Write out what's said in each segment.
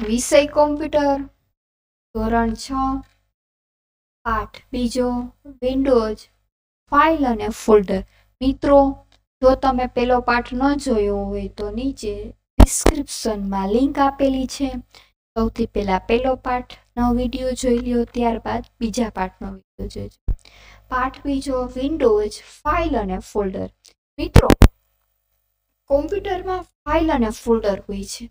વિષય કોમ્પ્યુટર, ધોરણ છ, પાઠ બીજો, વિન્ડોઝ, ફાઇલ અને ફોલ્ડર. મિત્રો, જો તમે પેલો પાઠ ન જોયો હોય તો નીચે ડિસ્ક્રિપ્શનમાં લિંક આપેલી છે. સૌથી પહેલાં પહેલો પાઠનો વીડિયો જોઈ લ્યો, ત્યારબાદ બીજા પાઠનો વીડિયો જોઈજો પાઠ બીજો, વિન્ડોઝ, ફાઇલ અને ફોલ્ડર. મિત્રો, કોમ્પ્યુટરમાં ફાઇલ અને ફોલ્ડર હોય છે.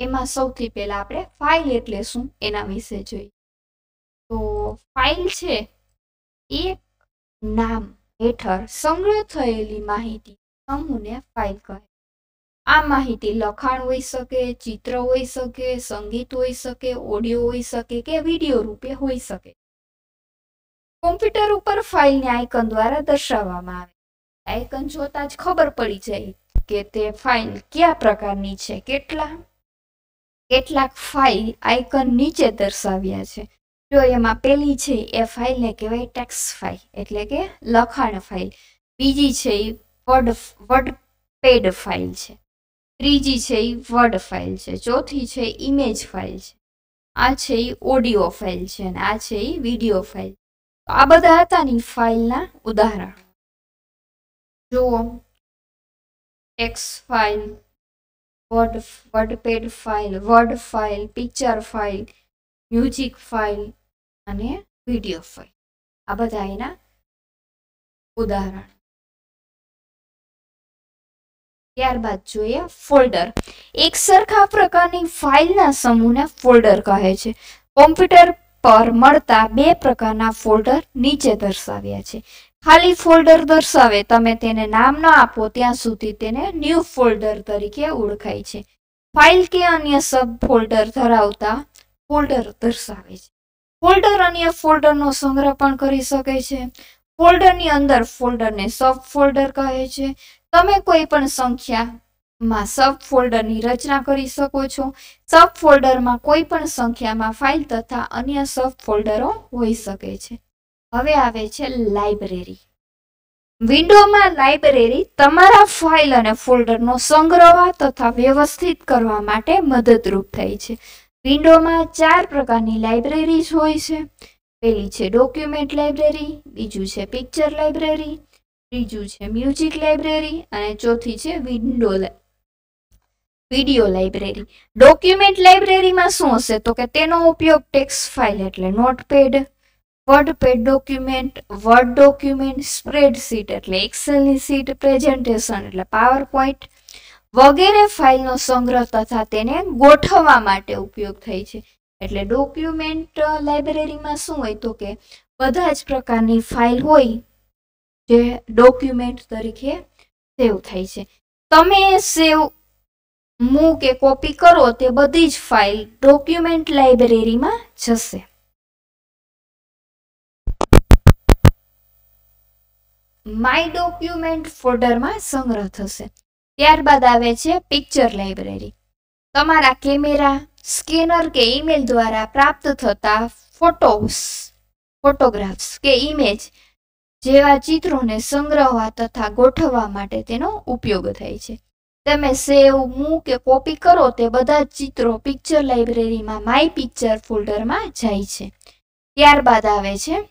એમાં સૌથી પહેલા આપણે ફાઇલ એટલે શું એના વિશે જોઈએ. તો ફાઇલ છે એક નામ હેઠળ સંગ્રહ થયેલી માહિતી સમૂહને ફાઇલ કહે. આ માહિતી લખાણ હોઈ શકે, ચિત્ર હોઈ શકે, સંગીત હોઈ શકે ઓડિયો હોઈ શકે કે વીડિયો રૂપે હોઈ શકે. કોમ્પ્યુટર ઉપર ફાઇલને આઇકન દ્વારા દર્શાવવામાં આવે. આઇકન જોતા જ ખબર પડી જાય કે તે ફાઇલ કયા પ્રકારની છે, કેટલા કેટલાક ફાઇલ આઇકન નીચે દર્શાવ્યા છે. જો એમાં પેલી છે એ ફાઇલને કહેવાય ટેક્સ ફાઇલ એટલે કે લખાણ ફાઇલ બીજી છે એ વર્ડ વર્ડ પેડ ફાઇલ છે. ત્રીજી છે એ વર્ડ ફાઇલ છે. ચોથી છે ઇમેજ ફાઇલ છે. આ છે એ ઓડિયો ફાઇલ છે અને આ છે એ વીડિયો ફાઇલ આ બધા હતા ની ફાઇલના ઉદાહરણ. જુઓ. Text file word wordpad file word file picture file music file અને વીડિયો ફાઇલ આ બધા એના ઉદાહરણ. ત્યારબાદ જોઈએ ફોલ્ડર એક સરખા પ્રકારની ફાઇલના સમૂહને ફોલ્ડર કહે છે. કોમ્પ્યુટર પર મળતા બે પ્રકારના ફોલ્ડર નીચે દર્શાવ્યા છે. ખાલી ફોલ્ડર દર્શાવે. તમે તેને નામ ન આપો, ત્યાં સુધી તેને ન્યૂ ફોલ્ડર તરીકે ઓળખાય છે. ફાઇલ કે અન્ય સબ ફોલ્ડર ધરાવતા ફોલ્ડર દર્શાવે છે. ફોલ્ડર અન્ય ફોલ્ડરનો સંગ્રહ પણ કરી શકે છે. ફોલ્ડરની અંદર ફોલ્ડરને સબ ફોલ્ડર કહે છે. તમે કોઈ પણ સંખ્યામાં સબ ફોલ્ડરની રચના કરી શકો છો. સબ ફોલ્ડરમાં કોઈ પણ સંખ્યામાં ફાઇલ તથા અન્ય સબ ફોલ્ડરો હોઈ શકે છે. હવે આવે છે લાઇબ્રેરી. વિન્ડોમાં લાઇબ્રેરી તમારા ફાઇલ અને ફોલ્ડરનો સંગ્રહ તથા વ્યવસ્થિત કરવા માટે મદદરૂપ થાય છે. વિન્ડોમાં ચાર પ્રકારની લાઇબ્રેરીઝ હોય છે. પહેલી છે ડોક્યુમેન્ટ લાઇબ્રેરી, બીજું છે પિક્ચર લાઇબ્રેરી, ત્રીજું છે મ્યુઝિક લાઇબ્રેરી અને ચોથી છે વિન્ડો વીડિયો લાઇબ્રેરી. ડોક્યુમેન્ટ લાઇબ્રેરીમાં શું હશે? તો કે તેનો ઉપયોગ ટેક્સ ફાઇલ એટલે notepad word pad document word document spreadsheet એટલે એક્સેલની સીટ પ્રેઝન્ટેશન એટલે પાવર પોઈન્ટ વગેરે ફાઇલનો સંગ્રહ તથા તેને ગોઠવવા માટે ઉપયોગ થાય છે. એટલે ડોક્યુમેન્ટ લાઇબ્રેરીમાં શું હોય તો કે બધા જ પ્રકારની ફાઇલ હોય જે ડોક્યુમેન્ટ તરીકે સેવ થાય છે. તમે સેવ મૂવ કે કોપી કરો તે બધી જ ફાઇલ ડોક્યુમેન્ટ લાઇબ્રેરીમાં જશે. માય ડોક્યુમેન્ટ ફોલ્ડરમાં સંગ્રહ થશે. ત્યારબાદ આવે છે પિક્ચર લાઇબ્રેરી તમારા કેમેરા સ્કેનર કે ઈમેલ દ્વારા પ્રાપ્ત થતા ફોટોસ ફોટોગ્રાફ્સ કે ઇમેજ જેવા ચિત્રોને સંગ્રહવા તથા ગોઠવવા માટે તેનો ઉપયોગ થાય છે. તમે સેવ મૂવ કે કોપી કરો તે બધા જ ચિત્રો પિક્ચર લાઇબ્રેરીમાં માય પિક્ચર ફોલ્ડરમાં જાય છે. ત્યારબાદ આવે છે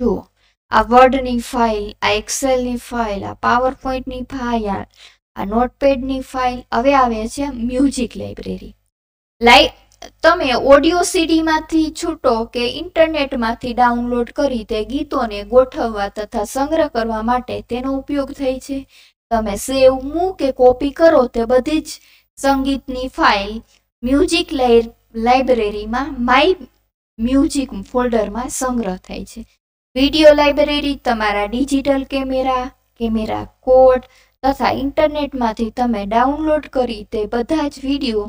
જુઓ. આ વર્ડની ફાઇલ આ એક્સેલની ફાઇલ આ પાવર પોઈન્ટની ફાઇલ આ નોટપેડની ફાઇલ હવે આવે છે મ્યુઝિક લાઇબ્રેરી લાઈ, તમે ઓડિયો સીડીમાંથી છૂટો કે ઇન્ટરનેટમાંથી ડાઉનલોડ કરી તે ગીતોને ગોઠવવા તથા સંગ્રહ કરવા માટે તેનો ઉપયોગ થાય છે. તમે સેવ મૂ કે કોપી કરો તે બધી જ સંગીતની ફાઇલ મ્યુઝિક લાઇબ્રેરીમાં માય મ્યુઝિક ફોલ્ડરમાં સંગ્રહ થાય છે. વીડિયો લાઇબ્રેરી, તમારા ડિજિટલ કેમેરા કેમેરા કોડ તથા ઇન્ટરનેટમાંથી તમે ડાઉનલોડ કરી તે બધા જ વીડિયો,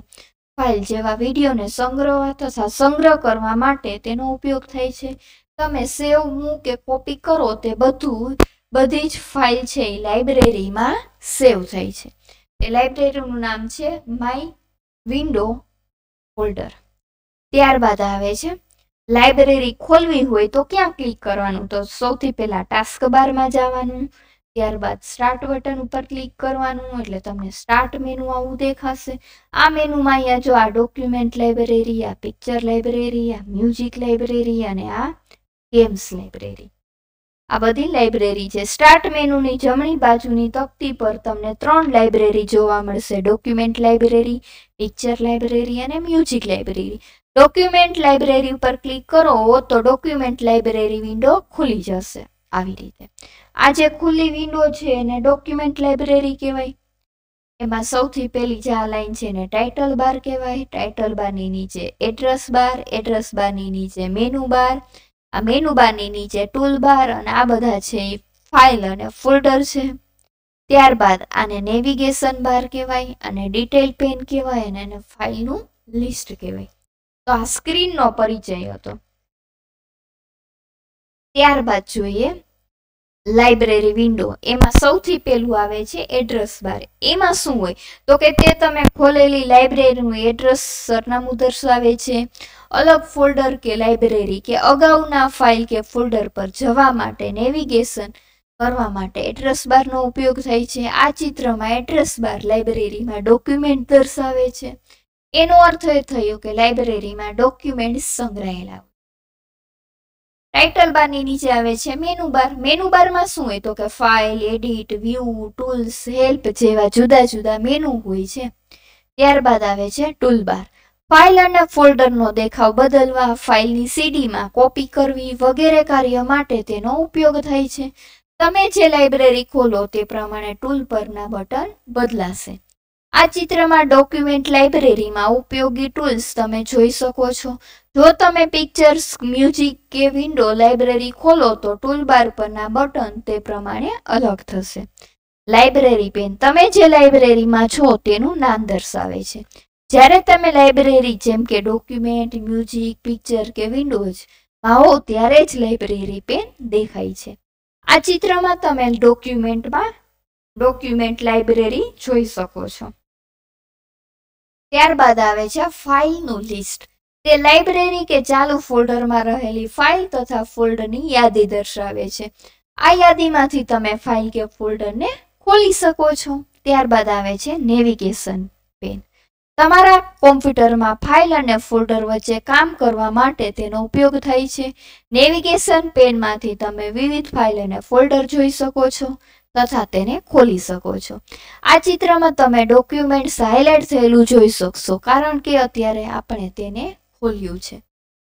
ફાઇલ જેવા વિડીયોને સંગ્રહવા તથા સંગ્રહ કરવા માટે તેનો ઉપયોગ થાય છે. તમે સેવ, મૂ કે કોપી કરો તે બધું, બધી જ ફાઇલ છે એ લાઇબ્રેરીમાં સેવ થાય છે. એ લાઇબ્રેરીનું નામ છે માય વિન્ડો ફોલ્ડર. ત્યારબાદ આવે છે લાઇબ્રેરી ખોલવી હોય તો ક્યાં ક્લિક કરવાનું? તો સૌથી પહેલા ટાસ્ક બારમાં જવાનું, ત્યારબાદ સ્ટાર્ટ બટન ઉપર ક્લિક કરવાનું, એટલે તમને સ્ટાર્ટ મેનુ આવું દેખાશે. આ મેનુમાં અહીંયા જો આ ડોક્યુમેન્ટ લાઇબ્રેરી, આ પિક્ચર લાઇબ્રેરી, આ મ્યુઝિક લાઇબ્રેરી અને આ ગેમ્સ લાઇબ્રેરી. આ બધી લાઇબ્રેરી છે. સ્ટાર્ટ મેનુની જમણી બાજુની તકતી પર તમને ત્રણ લાઇબ્રેરી જોવા મળશે. ડોક્યુમેન્ટ લાઇબ્રેરી, પિક્ચર લાઇબ્રેરી અને મ્યુઝિક લાઇબ્રેરી. ડોક્યુમેન્ટ લાઇબ્રેરી ઉપર ક્લિક કરો તો ડોક્યુમેન્ટ લાઇબ્રેરી વિન્ડો ખુલી જશે આવી રીતે. આ જે ખુલ્લી વિન્ડો છે એને ડોક્યુમેન્ટ લાઇબ્રેરી કહેવાય. એમાં સૌથી પહેલી જે આ લાઈન છે એને ટાઇટલ બાર કહેવાય. ટાઇટલ બારની નીચે એડ્રેસ બાર, એડ્રેસ બારની નીચે મેનુ બાર, આ મેનુ બારની નીચે ટૂલ બાર અને આ બધા છે એ ફાઇલ અને ફોલ્ડર છે. ત્યારબાદ આને નેવિગેશન બાર કહેવાય અને ડિટેલ પેન કહેવાય અને એને ફાઇલનું લિસ્ટ કહેવાય. તો આ સ્ક્રીનનો પરિચય હતો. ત્યારબાદ જોઈએ લાઇબ્રેરી વિન્ડો એમાં સૌથી પહેલું આવે છે એડ્રેસ બાર. એમાં શું હોય? તો કે તે તમે ખોલેલી લાઇબ્રેરીનું એડ્રેસ સરનામું દર્શાવે છે. અલગ ફોલ્ડર કે લાઇબ્રેરી કે અગાઉના ફાઇલ કે ફોલ્ડર પર જવા માટે નેવિગેશન કરવા માટે એડ્રેસ બારનો ઉપયોગ થાય છે. આ ચિત્રમાં એડ્રેસ બાર લાઇબ્રેરીમાં ડોક્યુમેન્ટ દર્શાવે છે. એનો અર્થ એ થયો કે લાઇબ્રેરીમાં ડોક્યુમેન્ટ સંગ્રહાયેલા ટાઇટલ બારની નીચે આવે છે મેનુ બાર મેનુ બારમાં શું હોય તો કે file edit view tools help જેવા જુદા જુદા મેનુ હોય છે. ત્યારબાદ આવે છે ટૂલ બાર ફાઇલ અને ફોલ્ડરનો દેખાવ બદલવા ફાઇલની સીડીમાં કોપી કરવી વગેરે કાર્ય માટે તેનો ઉપયોગ થાય છે. તમે જે લાઇબ્રેરી ખોલો તે પ્રમાણે ટૂલ પરના બટન બદલાશે. આ ચિત્રમાં ડોક્યુમેન્ટ લાઇબ્રેરીમાં ઉપયોગી ટૂલ્સ તમે જોઈ શકો છો. જો તમે પિક્ચર્સ, મ્યુઝિક કે વિન્ડો લાઇબ્રેરી ખોલો તો ટૂલબાર પરના બટન તે પ્રમાણે અલગ થશે. લાઇબ્રેરી પેન તમે જે લાઇબ્રેરીમાં છો તેનું નામ દર્શાવે છે. જ્યારે તમે લાઇબ્રેરી જેમ કે ડોક્યુમેન્ટ, મ્યુઝિક, પિક્ચર કે વિન્ડોઝ આવો ત્યારે જ લાઇબ્રેરી પેન દેખાય છે. આ ચિત્રમાં તમે ડોક્યુમેન્ટમાં ડોક્યુમેન્ટ લાઇબ્રેરી જોઈ શકો છો. ત્યારબાદ આવે છે ફાઇલનું લિસ્ટ. તે લાઇબ્રેરી કે ચાલુ ફોલ્ડરમાં રહેલી ફાઇલ તથા ફોલ્ડરની યાદી દર્શાવે છે. આ યાદીમાંથી તમે ફાઇલ કે ફોલ્ડરને ખોલી શકો છો. ત્યારબાદ આવે છે નેવિગેશન પેન. તમારા કોમ્પ્યુટરમાં ફાઇલ અને ફોલ્ડર વચ્ચે કામ કરવા માટે તેનો ઉપયોગ થાય છે. નેવિગેશન પેનમાંથી તમે વિવિધ ફાઇલ અને ફોલ્ડર જોઈ શકો છો. તથા તેને ખોલી શકો છો. આ ચિત્રમાં તમે ડોક્યુમેન્ટ્સ હાઇલાઇટ થયેલું જોઈ શકશો, કારણ કે અત્યારે આપણે તેને ખોલ્યું છે.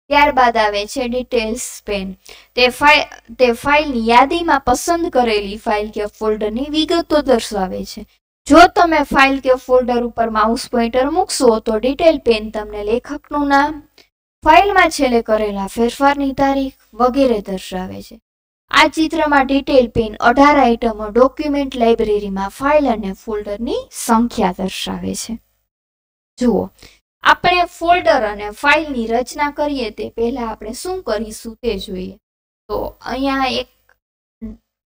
ત્યારબાદ આવે છે ડિટેલ્સ પેન. તે ફાઇલ, તે ફાઇલની યાદીમાં પસંદ કરેલી ફાઇલ કે ફોલ્ડરની વિગતો દર્શાવે છે. જો તમે ફાઇલ કે ફોલ્ડર ઉપર માઉસ પોઇન્ટર મૂકશો, તો ડિટેલ પેન તમને લેખકનું નામ, ફાઇલમાં છેલ્લે કરેલા ફેરફારની તારીખ વગેરે દર્શાવે છે. આ ચિત્રમાં ડિટેલ પેન અઢાર આઇટમો ડોક્યુમેન્ટ લાઇબ્રેરીમાં ફાઇલ અને ફોલ્ડરની સંખ્યા દર્શાવે છે. જુઓ, આપણે ફોલ્ડર અને ફાઇલની રચના કરીએ તે પહેલાં આપણે શું કરીશું તે જોઈએ. તો અહીંયા એક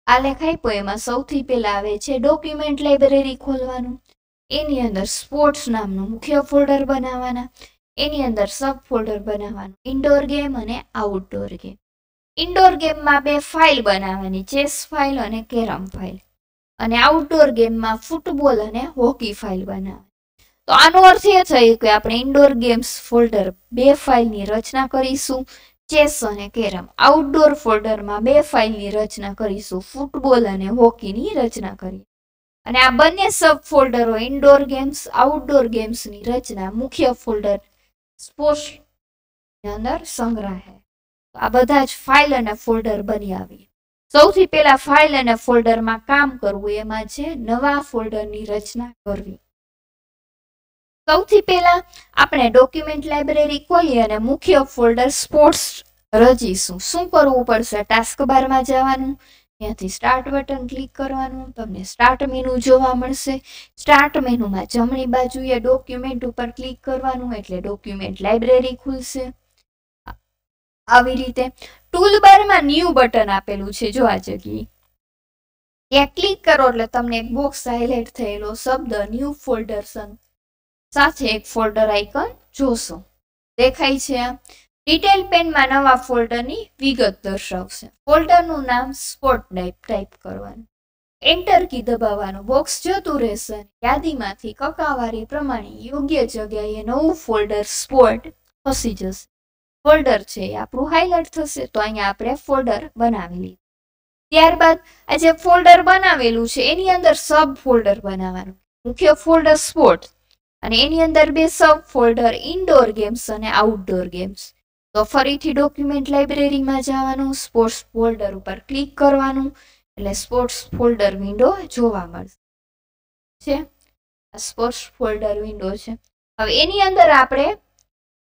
આલેખ આપ્યો એમાં સૌથી પહેલાં આવે છે ડોક્યુમેન્ટ લાઇબ્રેરી ખોલવાનું. એની અંદર સ્પોર્ટ્સ નામનું મુખ્ય ફોલ્ડર બનાવવાના. એની અંદર સબ ફોલ્ડર બનાવવાનું. ઇન્ડોર ગેમ અને આઉટડોર ગેમ ઇન્ડોર ગેમમાં બે ફાઇલ બનાવવાની ચેસ ફાઇલ અને કેરમ ફાઇલ અને આઉટડોર ગેમમાં ફૂટબોલ અને હોકી ફાઇલ બનાવવાની. તો આનો અર્થ એ થયો કે આપણે ઇન્ડોર ગેમ્સ ફોલ્ડર બે ફાઇલની રચના કરીશું ચેસ અને કેરમ. આઉટડોર ફોલ્ડરમાં બે ફાઇલની રચના કરીશું ફૂટબોલ અને હોકીની રચના કરી અને આ બંને સબ ફોલ્ડરો ઇન્ડોર ગેમ્સ આઉટડોર ગેમ્સની રચના મુખ્ય ફોલ્ડર સ્પોર્ટ્સ અંદર સંગ્રહે આ બધા જ ફાઇલ અને ફોલ્ડર બની આવી. સૌથી પહેલા ફાઇલ અને ફોલ્ડરમાં કામ કરવું, એમાં છે નવા ફોલ્ડરની રચના કરવી. સૌથી પહેલા આપણે ડોક્યુમેન્ટ લાઇબ્રેરી ખોલી અને મુખ્ય ફોલ્ડર સ્પોર્ટ્સ રચીશું. શું કરવું પડશે? ટાસ્ક બારમાં જવાનું, ત્યાંથી સ્ટાર્ટ બટન ક્લિક કરવાનું, તમને સ્ટાર્ટ મેનુ જોવા મળશે. સ્ટાર્ટ મેનુમાં જમણી બાજુએ ડોક્યુમેન્ટ ઉપર ક્લિક કરવાનું, એટલે ડોક્યુમેન્ટ લાઇબ્રેરી ખુલશે. આવી રીતે ટૂલબારમાં ન્યૂ બટન આપેલું છે. જો આ જગ્યાએ ત્યાં ક્લિક કરો એટલે તમને એક બોક્સ હાઇલાઇટ થયેલો શબ્દ ન્યૂ ફોલ્ડર સાથે એક ફોલ્ડર આઇકન જોશો. દેખાય છે આ. ડિટેલ પેનમાં નવા ફોલ્ડરની વિગત દર્શાવશે. ફોલ્ડરનું નામ સ્પોટ ટાઈપ ટાઈપ કરવાનું. એન્ટર કી દબાવવાનું. બોક્સ જતું રહેશે. યાદીમાંથી કકાવારી પ્રમાણે યોગ્ય જગ્યાએ નવું ફોલ્ડર સ્પોટ ખસી જશે. ફોલ્ડર છે, એ આપણું હાઇલાઇટ થશે, તો અહીંયા આપણે ફોલ્ડર બનાવી લીધું. ત્યારબાદ આ જે ફોલ્ડર બનાવેલું છે, એની અંદર સબ ફોલ્ડર બનાવવાનું. મુખ્ય ફોલ્ડર સ્પોર્ટ અને એની અંદર બે સબ ફોલ્ડર ઇન્ડોર ગેમ્સ અને આઉટડોર ગેમ્સ તો ફરીથી ડોક્યુમેન્ટ લાઇબ્રેરીમાં જવાનું સ્પોર્ટ્સ ફોલ્ડર ઉપર ક્લિક કરવાનું, એટલે સ્પોર્ટ્સ ફોલ્ડર વિન્ડો જોવા મળશે. છે? સ્પોર્ટ્સ ફોલ્ડર વિન્ડો છે. હવે એની અંદર આપણે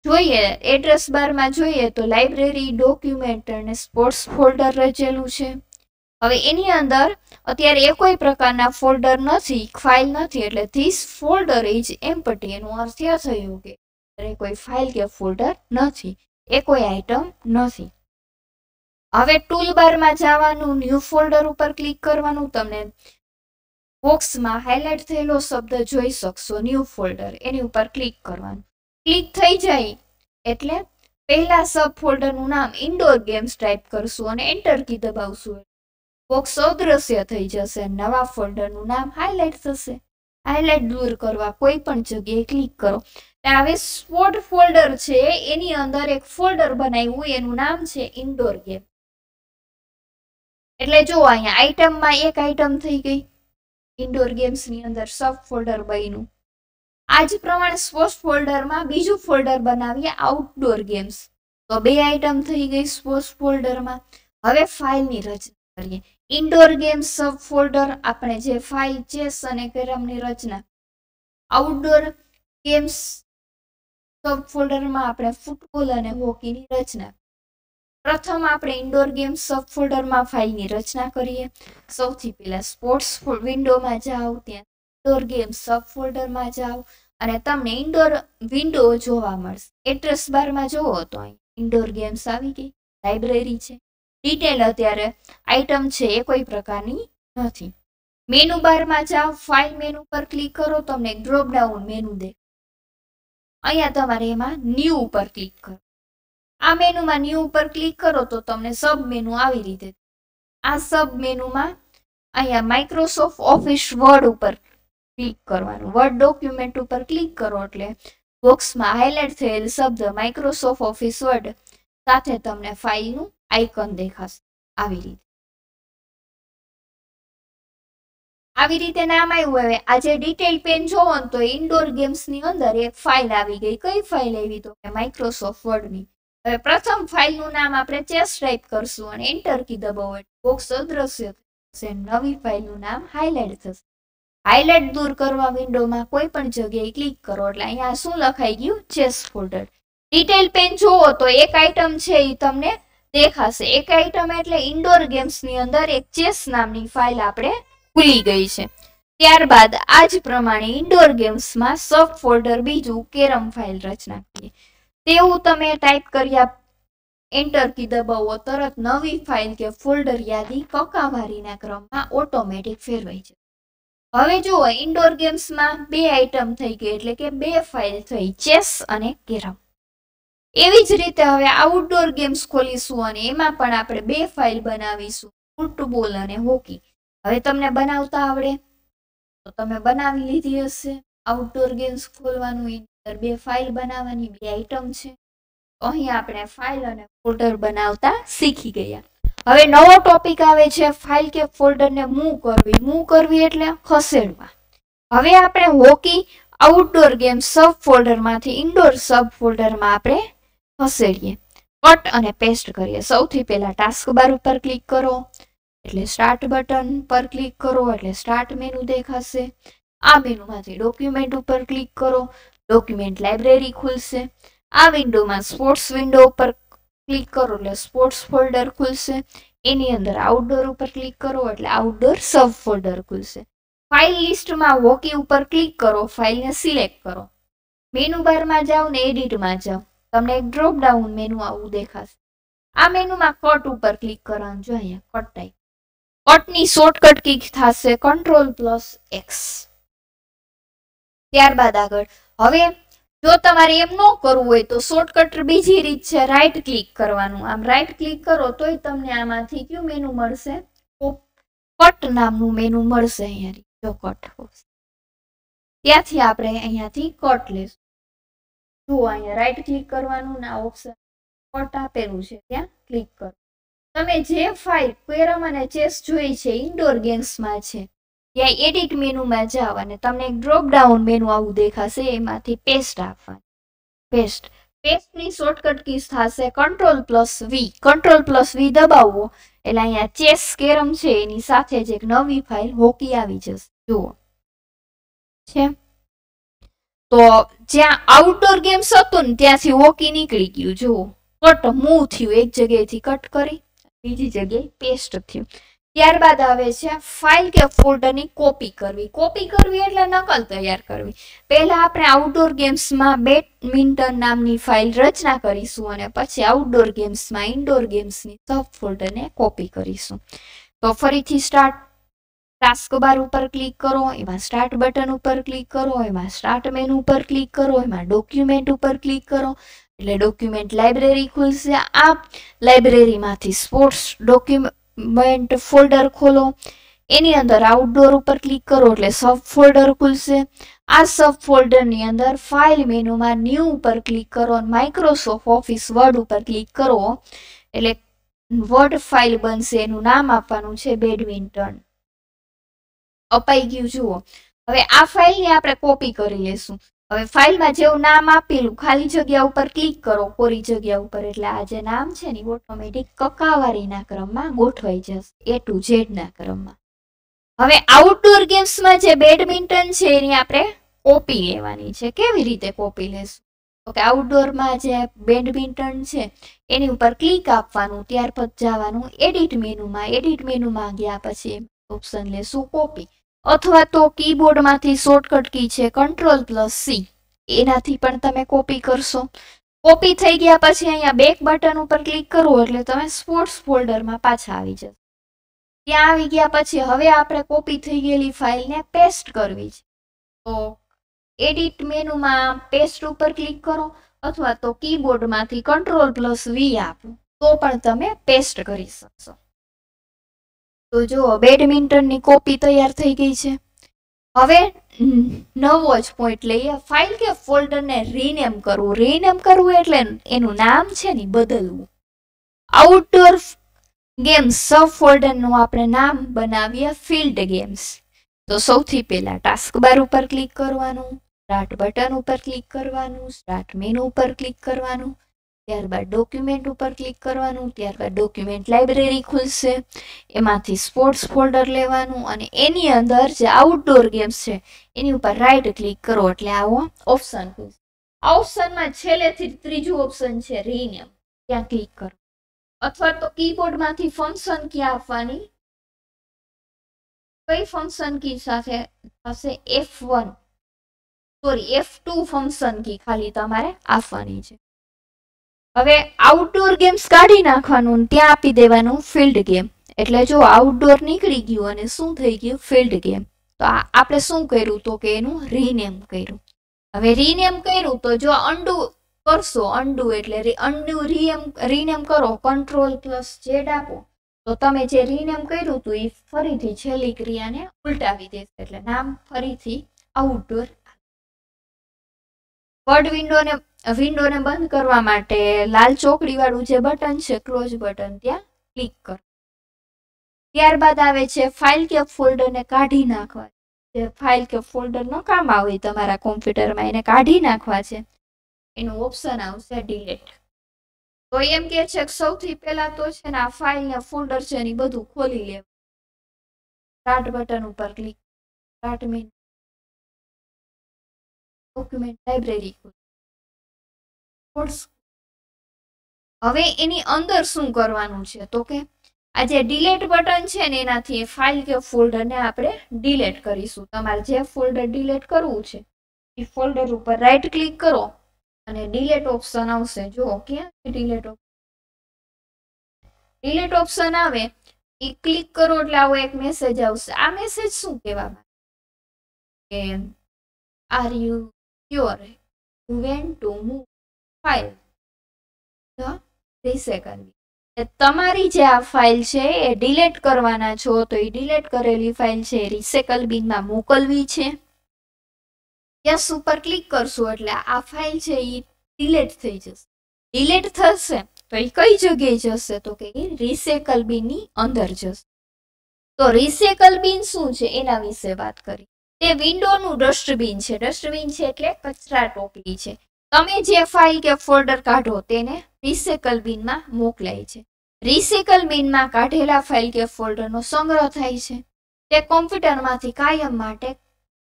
જોઈએ એડ્રેસ બારમાં જોઈએ તો લાઇબ્રેરી ડોક્યુમેન્ટ અને સ્પોર્ટ્સ ફોલ્ડર રચેલું છે. હવે એની અંદર અત્યારે એ કોઈ પ્રકારના ફોલ્ડર નથી ફાઇલ નથી, એટલે ધીસ ફોલ્ડર ઇઝ એમ્પટી એનું અર્થ એ થયું કે કોઈ ફાઇલ કે ફોલ્ડર નથી, એ કોઈ આઇટમ નથી. હવે ટૂલ બારમાં જવાનું ન્યૂ ફોલ્ડર ઉપર ક્લિક કરવાનું, તમને બોક્સમાં હાઇલાઇટ થયેલો શબ્દ જોઈ શકશો ન્યૂ ફોલ્ડર એની ઉપર ક્લિક કરવાનું. ક્લિક થઈ જાય. એટલે પહેલા સબ ફોલ્ડરનું નામ ઇન્ડોર ગેમ્સ ટાઈપ કરશું અને એન્ટર કી દબાવશું. બોક્સ અદ્રશ્ય થઈ જશે. નવા ફોલ્ડરનું નામ હાઇલાઇટ થશે. હાઇલાઇટ દૂર કરવા કોઈ પણ જગ્યાએ ક્લિક કરો. હવે સ્પોટ ફોલ્ડર છે, એની અંદર એક ફોલ્ડર બનાવ્યું, એનું નામ છે ઇન્ડોર ગેમ એટલે જો અહીંયા આઈટમમાં એક આઈટમ થઈ ગઈ. ઇન્ડોર ગેમ્સની અંદર સબ ફોલ્ડર બન્યું. આ જ પ્રમાણે સ્પોર્ટ્સ ફોલ્ડરમાં બીજું ફોલ્ડર બનાવીએ આઉટડોર ગેમ્સ તો બે આઇટમ થઈ ગઈ સ્પોર્ટ્સ ફોલ્ડરમાં. હવે ફાઇલની રચના કરીએ. ઇન્ડોર ગેમ્સ સબ ફોલ્ડર આપણે જે ફાઇલ ચેસ અને કેરમની રચના. આઉટડોર ગેમ્સ સબ ફોલ્ડરમાં આપણે ફૂટબોલ અને હોકીની રચના. પ્રથમ આપણે ઇન્ડોર ગેમ્સ સબ ફોલ્ડરમાં ફાઇલની રચના કરીએ. સૌથી પહેલાં સ્પોર્ટ્સ વિન્ડોમાં જાઓ ત્યાં. ઇન્ડોર ગેમ્સ સબ ફોલ્ડરમાં જાઓ અને તમને ઇન્ડોર વિન્ડો જોવા મળશે. એડ્રેસ બારમાં જુઓ તો અહીં ઇન્ડોર ગેમ્સ આવી ગઈ લાઇબ્રેરી છે. ડિટેલ અત્યારે આઇટમ છે એ કોઈ પ્રકારની નથી. મેનુ બારમાં જાઓ ફાઇલ મેનુ પર ક્લિક કરો, તમને ડ્રોપ ડાઉન મેનુ દે. અહીંયા તમારે એમાં ન્યૂ ઉપર ક્લિક કરો. આ મેનુમાં ન્યૂ ઉપર ક્લિક કરો તો તમને સબ મેનુ આવી રીતે આ સબ મેનુમાં અહીંયા માઇક્રોસોફ્ટ ઓફિસ વર્ડ ઉપર ક્લિક કરવાનું. વર્ડ ડોક્યુમેન્ટ ઉપર ક્લિક કરો એટલે બોક્સમાં હાઇલાઇટ થયેલ શબ્દ માઇક્રોસોફ્ટ ઓફિસ વર્ડ સાથે તમને ફાઇલનું આઇકન દેખાશે. આવી રીતે. આવી રીતે નામ આવ્યું હવે. આજે ડિટેલ પેન જોવો ને તો ઇન્ડોર ગેમ્સની અંદર એક ફાઇલ આવી ગઈ. કઈ ફાઇલ આવી તો માઇક્રોસોફ્ટ વર્ડની હવે પ્રથમ ફાઇલનું નામ આપણે ચેસ ટાઈપ કરશું અને એન્ટર કી દબાવો બોક્સ અદ્રશ્ય થશે નવી ફાઇલનું નામ હાઇલાઇટ થશે. હાઇલાઇટ દૂર કરવા વિન્ડોમાં કોઈ પણ જગ્યાએ ક્લિક કરો એટલે અહીંયા શું લખાઈ ગયું? ચેસ ફોલ્ડર ડિટેલ પેન જુઓ તો એક આઇટમ છે એ તમને દેખાશે. એક આઇટમ એટલે ઇન્ડોર ગેમ્સની અંદર એક ચેસ નામની ફાઇલ આપણે ખુલી ગઈ છે. ત્યારબાદ આ જ પ્રમાણે ઇન્ડોર ગેમ્સમાં સબ ફોલ્ડર બીજું કેરમ ફાઇલ રચના કરીએ. તેવું તમે ટાઈપ કર્યા એન્ટર કી દબાવો. તરત નવી ફાઇલ કે ફોલ્ડર યાદી કકાવારીના ક્રમમાં ઓટોમેટિક ફેરવાઈ છે હવે જુઓ ઇન્ડોર ગેમ્સમાં બે આઇટમ થઈ ગઈ એટલે કે બે ફાઇલ થઈ ચેસ અને કેરમ. એવી જ રીતે હવે આઉટડોર ગેમ્સ ખોલીશું અને એમાં પણ આપણે બે ફાઇલ બનાવીશું ફૂટબોલ અને હોકી હવે તમને બનાવતા આવડે? તો તમે બનાવી લીધી હશે. આઉટડોર ગેમ્સ ખોલવાનું ઇન્ડોર બે ફાઇલ બનાવવાની, બે આઇટમ છે. અહીં આપણે ફાઇલ અને ફોલ્ડર બનાવતા શીખી ગયા. હવે નવો ટોપિક આવે છે ફાઇલ કે ફોલ્ડરને મૂવ કરવી. મૂવ કરવી એટલે ખસેડવા. હવે આપણે હોકી આઉટડોર ગેમ સબ ફોલ્ડરમાંથી ઇન્ડોર સબ ફોલ્ડરમાં આપણે ખસેડીએ. કટ અને પેસ્ટ કરીએ. સૌથી પહેલાં ટાસ્ક બાર ઉપર ક્લિક કરો. એટલે સ્ટાર્ટ બટન પર ક્લિક કરો. એટલે સ્ટાર્ટ મેનુ દેખાશે. આ મેનુમાંથી ડોક્યુમેન્ટ ઉપર ક્લિક કરો. ડોક્યુમેન્ટ લાઇબ્રેરી ખુલશે. આ વિન્ડોમાં સ્પોર્ટ્સ વિન્ડો ઉપર ક્લિક કરો એટલે સ્પોર્ટ્સ ફોલ્ડર ખુલશે. એની અંદર આઉટડોર ઉપર ક્લિક કરો એટલે આઉટડોર સબ ફોલ્ડર ખુલશે. ફાઇલ લિસ્ટમાં વોકી ઉપર ક્લિક કરો ફાઇલને સિલેક્ટ કરો. મેનુ બારમાં જાઓ ને એડિટમાં જાઓ. તમને એક ડ્રોપ ડાઉન મેનુ આવું દેખાશે. આ મેનુમાં કટ ઉપર ક્લિક કરવાનું જો અહીંયા કટ ટાઈપ કટની શોર્ટકટ કિક થશે કંટ્રોલ પ્લસ એક્સ ત્યારબાદ આગળ. હવે જો તમારે એમ ન કરવું હોય તો શોર્ટકટ બીજી રીત છે રાઈટ ક્લિક કરવાનું. આમ રાઈટ ક્લિક કરો તોય તમને આમાંથી કયું મેનુ મળશે? કટ નામનું મેનુ મળશે અહીંયા જો કટ ત્યાંથી આપણે અહીંયાથી કટ લેશું. જુઓ અહીંયા રાઈટ ક્લિક કરવાનું ના ઓપ્શન કટ આપેલું છે. ત્યાં ક્લિક કરો. તમે જે ફાઇલ કેરમ અને ચેસ જોઈ છે ઇન્ડોર ગેમ્સમાં છે. ત્યાં એડિટ મેનુમાં જાઓ અને તમને એક ડ્રોપ ડાઉન મેનુ આવું દેખાશે, એમાંથી પેસ્ટ આપવાની. પેસ્ટ પેસ્ટની શોર્ટકટ કીઝ થશે control plus V control plus V દબાવવો એટલે અહીંયા ચેસ કેરમ છે, એની સાથે જ એક નવી ફાઇલ હોકી આવી જશે. જુઓ. છે? તો જ્યાં આઉટડોર ગેમ્સ હતું ને, ત્યાંથી હોકી નીકળી ગયું, જુઓ. કટ મૂવ થયું, એક જગ્યાએથી કટ કરી, બીજી જગ્યાએ પેસ્ટ થયું. ત્યારબાદ આવે છે ફાઇલ કે ફોલ્ડરની કોપી કરવી. કોપી કરવી એટલે નકલ તૈયાર કરવી. પહેલા આપણે આઉટડોર ગેમ્સમાં બેડમિન્ટન નામની ફાઇલ રચના કરીશું અને પછી આઉટડોર ગેમ્સમાં ઇન્ડોર ગેમ્સની સબ ફોલ્ડરને કોપી કરીશું. તો ફરીથી સ્ટાર્ટ ટાસ્ક બાર ઉપર ક્લિક કરો, એમાં સ્ટાર્ટ બટન ઉપર ક્લિક કરો, એમાં સ્ટાર્ટ મેનુ ઉપર ક્લિક કરો, એમાં ડોક્યુમેન્ટ ઉપર ક્લિક કરો. એટલે ડોક્યુમેન્ટ લાઇબ્રેરી ખુલશે. આ લાઇબ્રેરીમાંથી સ્પોર્ટ્સ ડોક્યુમેન્ટ ફોલ્ડર ખોલો. એની અંદર આઉટડોર ઉપર ક્લિક કરો એટલે સબ ફોલ્ડર ખુલશે. આ સબ ફોલ્ડરની અંદર ફાઇલ મેનુમાં ન્યૂ ઉપર ક્લિક કરો અને માઇક્રોસોફ્ટ ઓફિસ વર્ડ ઉપર ક્લિક કરો. એટલે વર્ડ ફાઇલ બનશે, એનું નામ આપવાનું છે બેડમિન્ટન અપાઈ ગયું, જુઓ. હવે આ ફાઇલની આપણે કોપી કરી લેશું હવે ફાઇલમાં જેવું નામ આપેલું, ખાલી જગ્યા ઉપર ક્લિક કરો, કોરી જગ્યા ઉપર. એટલે આ જે નામ છે ને ઓટોમેટિક કકાવારીના ક્રમમાં ગોઠવાઈ જશે. એ ટુ ઝેડના ક્રમમાં. હવે આઉટડોર ગેમ્સમાં જે બેડમિન્ટન છે, એની આપણે કોપી લેવાની છે. કેવી રીતે કોપી લેશું? તો કે આઉટડોરમાં જે બેડમિન્ટન છે, એની ઉપર ક્લિક આપવાનું ત્યાર પછી જવાનું એડિટ મેનુમાં એડિટ મેનુમાં ગયા પછી ઓપ્શન લેશું કોપી અથવા તો કીબોર્ડમાંથી શોર્ટકટ કી છે કંટ્રોલ પ્લસ સી એનાથી પણ તમે કોપી કરશો. કોપી થઈ ગયા પછી અહીંયા બેક બટન ઉપર ક્લિક કરો એટલે તમે સ્પોર્ટ્સ ફોલ્ડરમાં પાછા આવી જશો. ત્યાં આવી ગયા પછી હવે આપણે કોપી થઈ ગયેલી ફાઇલને પેસ્ટ કરવી છે. તો એડિટ મેનુમાં પેસ્ટ ઉપર ક્લિક કરો અથવા તો કીબોર્ડમાંથી કંટ્રોલ પ્લસ વી આપો. તો પણ તમે પેસ્ટ કરી શકશો. તો જુઓ બેડમિન્ટનની કોપી તૈયાર થઈ ગઈ છે. હવે નવો જ પોઈન્ટ લઈએ. ફાઇલ કે ફોલ્ડરને રીનેમ કરવું. રીનેમ કરવું એટલે એનું નામ છે ને બદલવું. આઉટડોર ગેમ્સ સબ ફોલ્ડરનું આપણે નામ બનાવીએ ફિલ્ડ ગેમ્સ તો સૌથી પહેલા ટાસ્ક બાર ઉપર ક્લિક કરવાનું સ્ટાર્ટ બટન ઉપર ક્લિક કરવાનું સ્ટાર્ટ મેનુ ઉપર ક્લિક કરવાનું. ત્યારબાદ ડોક્યુમેન્ટ ઉપર ક્લિક કરવાનું, ત્યારબાદ ડોક્યુમેન્ટ લાઇબ્રેરી ખુલશે, એમાંથી સ્પોર્ટ્સ ફોલ્ડર લેવાનું અને એની અંદર જે આઉટડોર ગેમ્સ છે, એની ઉપર રાઇટ ક્લિક કરો એટલે આવો ઓપ્શન ખુલશે. આ ઓપ્શનમાં છેલ્લેથી ત્રીજું ઓપ્શન છે રીનેમ ત્યાં ક્લિક કરો. અથવા તો કીબોર્ડમાંથી ફંક્શન કી આપવાની. કઈ ફંક્શન કી સાથે થશે? F one sorry F function key ખાલી તમારે આપવાની છે. હવે આઉટડોર ગેમ્સ કાઢી નાખવાનું, ત્યાં આપી દેવાનું ફિલ્ડ ગેમ એટલે જો આઉટડોર નીકળી ગયું અને શું થઈ ગયું? ફિલ્ડ ગેમ તો આપણે શું કર્યું તો કે એનું રીનેમ કર્યું. હવે રીનેમ કર્યું તો જો અંડુ કરશો અંડુ એટલે અંડુ રીએમ રીનેમ કરો કંટ્રોલ પ્લસ જેડ આપો, તો તમે જે રીનેમ કર્યું હતું એ ફરીથી છેલ્લી ક્રિયાને ઉલટાવી દેશે. એટલે નામ ફરીથી આઉટડોર વર્ડ વિન્ડોને વિન્ડોને બંધ કરવા માટે લાલ ચોકડીવાળું જે બટન છે ક્લોઝ બટન, ત્યાં ક્લિક કરો. ત્યારબાદ આવે છે ફાઇલ કે ફોલ્ડરને કાઢી નાખવા. જે ફાઇલ કે ફોલ્ડર ન કામ આવે તમારા કોમ્પ્યુટરમાં એને કાઢી નાખવા છે. એનું ઓપ્શન આવશે ડિલેટ તો એમ કે છે કે સૌથી પહેલા તો છે ને આ ફાઇલ ને ફોલ્ડર છે ને બધું ખોલી લેવું. સ્ટાર્ટ બટન ઉપર click start menu document library હવે એની અંદર શું કરવાનું છે? તો કે આ જે ડિલેટ બટન છે ને એનાથી ફાઇલ કે ફોલ્ડરને આપણે ડિલેટ કરીશું. તમારે જે ફોલ્ડર ડિલેટ કરવું છે, એ ફોલ્ડર ઉપર રાઈટ ક્લિક કરો અને ડિલેટ ઓપ્શન આવશે. જુઓ ક્યાં ડિલેટ ડિલેટ ઓપ્શન આવે, એ ક્લિક કરો એટલે આવો એક મેસેજ આવશે. આ મેસેજ શું કહેવા કે are you sure want to move recycle તમારી જે આ ફાઇલ છે એ ડિલેટ કરવાના છો તો એ ડિલેટ કરેલી ફાઇલ છે એ રિસાયકલ બિનમાં મોકલવી છે. યસ ઉપર ક્લિક કરશું એટલે આ ફાઇલ છે એ ડિલેટ થઈ જશે. ડિલેટ થશે તો એ કઈ જગ્યાએ જશે? તો કે રિસાયકલ બિનની અંદર જશે. તો રિસેકલ બિન શું છે? એના વિશે વાત કરી. તે વિન્ડોનું ડસ્ટબિન છે. ડસ્ટબિન છે એટલે કચરા ટોપલી છે. તમે જે ફાઇલ કે ફોલ્ડર કાઢો તેને રિસાયકલ બિનમાં મોકલાય છે. રિસાયકલ બિનમાં કાઢેલા ફાઇલ કે ફોલ્ડરનો સંગ્રહ થાય છે. તે કોમ્પ્યુટરમાંથી કાયમ માટે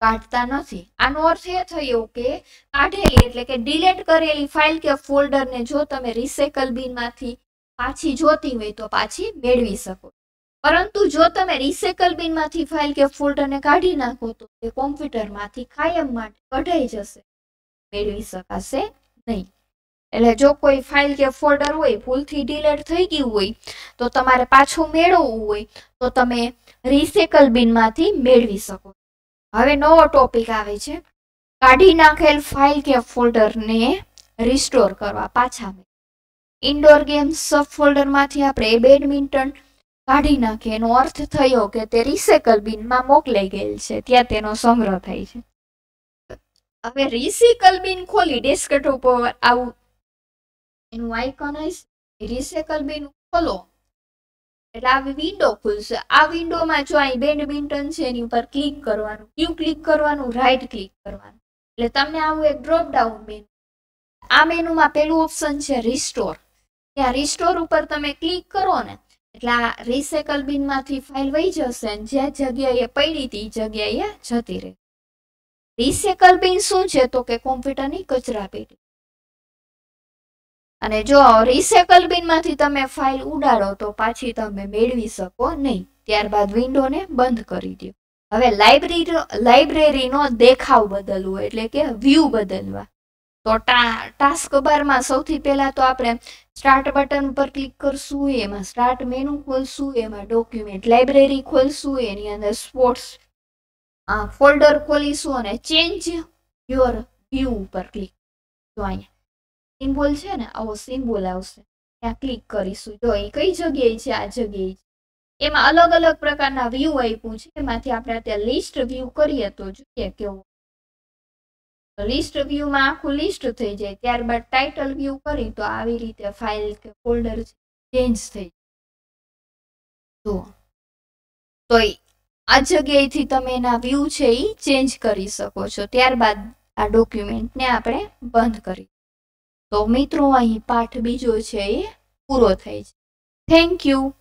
કાઢતા નથી. આનો અર્થ એ થયો કે કાઢેલી એટલે કે ડિલેટ કરેલી ફાઇલ કે ફોલ્ડરને જો તમે રિસાયકલ બિનમાંથી પાછી જોતી હોય તો પાછી મેળવી શકો. પરંતુ જો તમે રિસાયકલ બિનમાંથી ફાઇલ કે ફોલ્ડરને કાઢી નાખો તો તે કોમ્પ્યુટરમાંથી કાયમ માટે કઢાઈ જશે. મેળવી શકાશે નહીં. એટલે જો કોઈ ફાઇલ કે ફોલ્ડર હોય, ભૂલથી ડિલેટ થઈ ગયું હોય, તો તમારે પાછું મેળવવું હોય, તો તમે રિસેકલ બિનમાંથી મેળવી શકો. હવે નવો ટોપિક આવે છે. કાઢી નાખેલ ફાઇલ કે ફોલ્ડરને રિસ્ટોર કરવા પાછા ઇન્ડોર ગેમ્સ સબ ફોલ્ડરમાંથી આપણે બેડમિન્ટન કાઢી નાખીએ એનો અર્થ થયો કે તે રિસેકલ બિનમાં મોકલાઈ ગયેલ છે. ત્યાં તેનો સંગ્રહ થાય છે. હવે રિસાયકલ બિન ખોલી ડેસ્કટોપ ઉપર આવું. એનું આઇકોન હશે રિસાયકલ બિન ખોલો. એટલે આવી વિન્ડો ખુલશે. આ વિન્ડોમાં જો અહીં બેડમિન્ટન છે, એની ઉપર ક્લિક કરવાનું. ક્યુ ક્લિક કરવાનું? રાઈટ ક્લિક કરવાનું. એટલે તમને આવું એક ડ્રોપ ડાઉન મેનુ આ મેનુમાં પેલું ઓપ્શન છે રિસ્ટોર ત્યાં રિસ્ટોર ઉપર તમે ક્લિક કરો ને, એટલે આ રિસાયકલ બિનમાંથી ફાઇલ વહી જશે અને જે જગ્યાએ પડી હતી, એ જગ્યાએ જતી રહે. રિસાયકલ બિન શું છે? તો કે કોમ્પ્યુટરની કચરા પેટી. અને જો રિસાયકલ બિનમાંથી તમે ફાઇલ ઉડાડો, તો પાછી તમે મેળવી શકો નહીં. ત્યારબાદ વિન્ડોને બંધ કરી દો. હવે લાઇબ્રેરી લાઇબ્રેરીનો દેખાવ બદલવો એટલે કે વ્યૂ બદલવા. તો ટાસ્ક બારમાં સૌથી પહેલા તો આપણે સ્ટાર્ટ બટન પર ક્લિક કરશું, એમાં સ્ટાર્ટ મેનુ ખોલશું, એમાં ડોક્યુમેન્ટ લાઇબ્રેરી ખોલશું, એની અંદર સ્પોર્ટ્સ ફોલ્ડર ખોલીશું અને ચેન્જ યોર વ્યૂ ઉપર ક્લિક જો અહીંયા સિમ્બોલ છે ને, આવો સિમ્બોલ આવશે. ત્યાં ક્લિક કરીશું. જો એ કઈ જગ્યાએ છે, આ જગ્યાએ છે. એમાં અલગ અલગ પ્રકારના વ્યૂ આપ્યું છે. એમાંથી આપણે અત્યારે લિસ્ટ વ્યૂ કરીએ તો જોઈએ કેવું લિસ્ટ વ્યૂમાં આખું લિસ્ટ થઈ જાય. ત્યારબાદ ટાઇટલ વ્યૂ કરી તો આવી રીતે ફાઇલ કે ફોલ્ડર ચેન્જ થઈ તો તો આ જગ્યાએથી તમે એના વ્યૂ છે એ ચેન્જ કરી શકો છો. ત્યારબાદ આ ડોક્યુમેન્ટને આપણે બંધ કરી. તો મિત્રો, અહીં પાઠ બીજો છે એ પૂરો થાય છે. Thank you